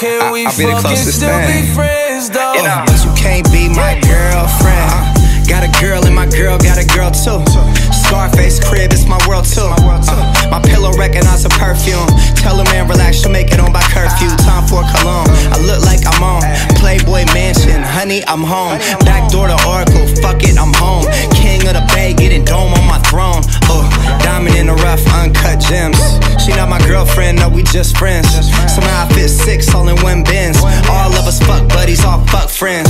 Can we I, I'll be the closest still be thing. friends though? Uh, but you can't be my girlfriend. Uh, got a girl and my girl got a girl too. Scarface crib, it's my world too. Uh, my pillow recognize a perfume. Tell a man relax, she'll make it on by curfew. Time for cologne. I look like I'm on Playboy Mansion. Honey, I'm home. Back door to Oracle. Fuck it, I'm home. King of the Bay, getting dome on my throne. Oh, diamond in the rough, uncut gems. She not my girlfriend, no, we just friends. Somehow I fit six all in one Benz. All of us fuck buddies, all fuck friends.